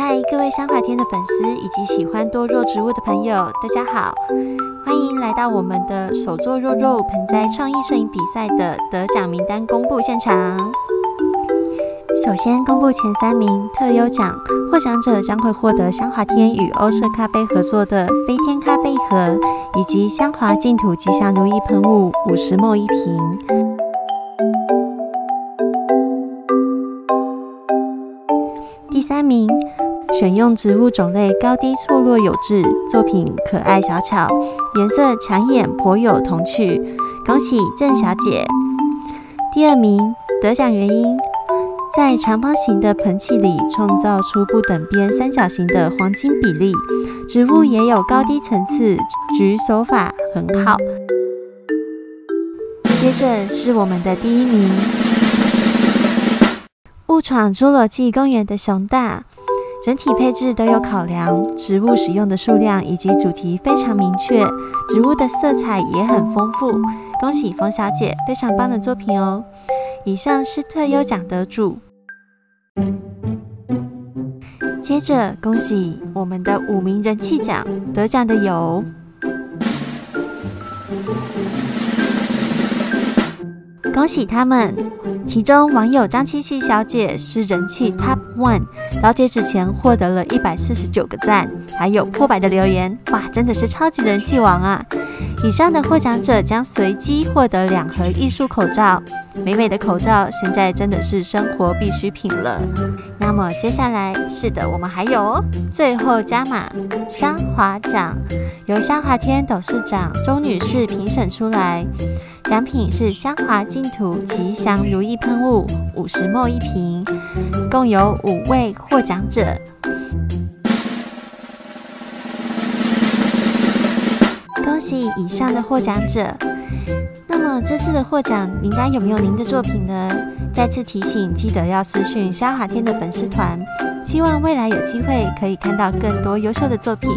嗨，各位香华天的粉丝以及喜欢多肉植物的朋友，大家好，欢迎来到我们的手作肉肉盆栽创意摄影比赛的得奖名单公布现场。首先公布前三名特优奖获奖者将会获得香华天与欧式咖啡合作的飞天咖啡盒，以及香华净土吉祥如意喷雾五十沫一瓶。第三名。选用植物种类高低错落有致，作品可爱小巧，颜色抢眼颇有童趣，恭喜郑小姐！第二名得奖原因，在长方形的盆器里创造出不等边三角形的黄金比例，植物也有高低层次，举手法很好。接着是我们的第一名，误闯侏罗纪公园的熊大。整体配置都有考量，植物使用的数量以及主题非常明确，植物的色彩也很丰富。恭喜冯小姐，非常棒的作品哦！以上是特优奖得主。接着恭喜我们的五名人气奖得奖的有，恭喜他们！其中网友张七七小姐是人气 Top One。到截止前获得了一百四十九个赞，还有破百的留言，哇，真的是超级人气王啊！以上的获奖者将随机获得两盒艺术口罩，美美的口罩现在真的是生活必需品了。那么接下来，是的，我们还有哦，最后加码香华奖，由香华天董事长钟女士评审出来。奖品是香华净土吉祥如意喷雾五十沫一瓶，共有五位获奖者。恭喜以上的获奖者。那么这次的获奖名单有没有您的作品呢？再次提醒，记得要私讯香华天的粉丝团。希望未来有机会可以看到更多优秀的作品。